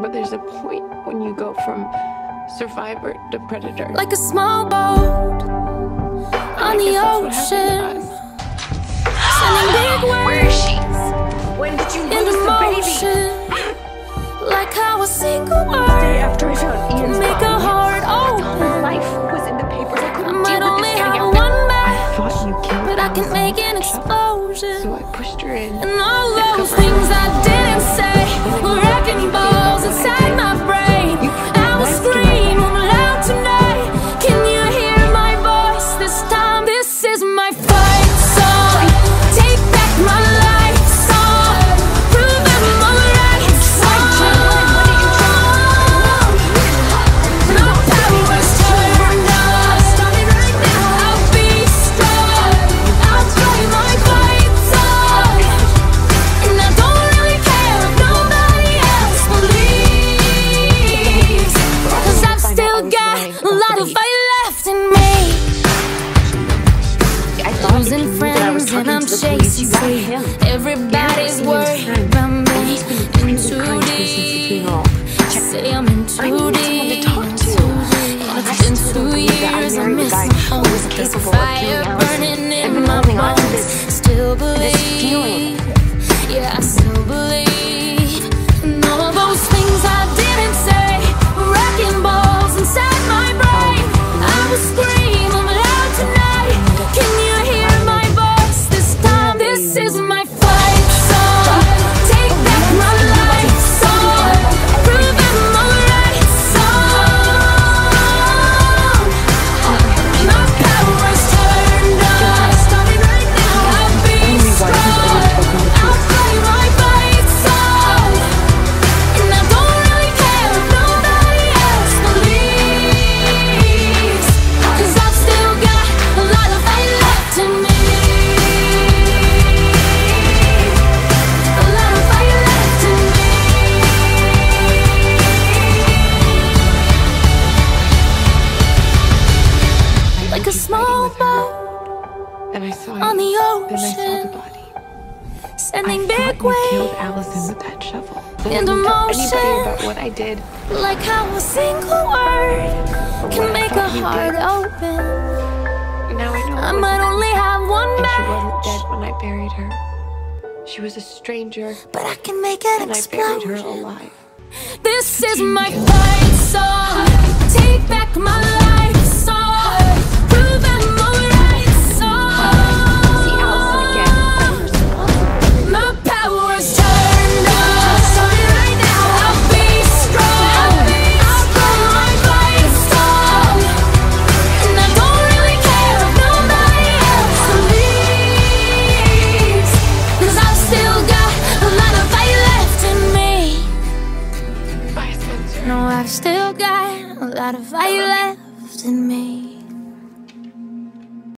But there's a point when you go from survivor to predator. Like a small boat on the ocean. Sending ah! big Where is she? When did you lose the baby? Like how a single Day word after I found Ian's make body. a heart My open. life was in the papers. I I couldn't might deal with this have getting out. one I thought you killed but I can make an explosion. So I pushed her in. Still got a lot of fight left in me. I Losing friends and I'm chasing sleep. Everybody's worried about me. In too deep. Say I'm in too deep. It's been two years, I miss my home. There's a fire burning in my bones. Still believe, Then I saw the body. sending I thought big you killed Alison with that shovel. I didn't tell anybody about what I did. like how a single word can make a heart open. Now I know. I it might only have one And she wasn't dead when I buried her. She was a stranger, but I can make an and I buried her alive. This is my fight song. Take back Spencer. I've still got a lot of fight left in me.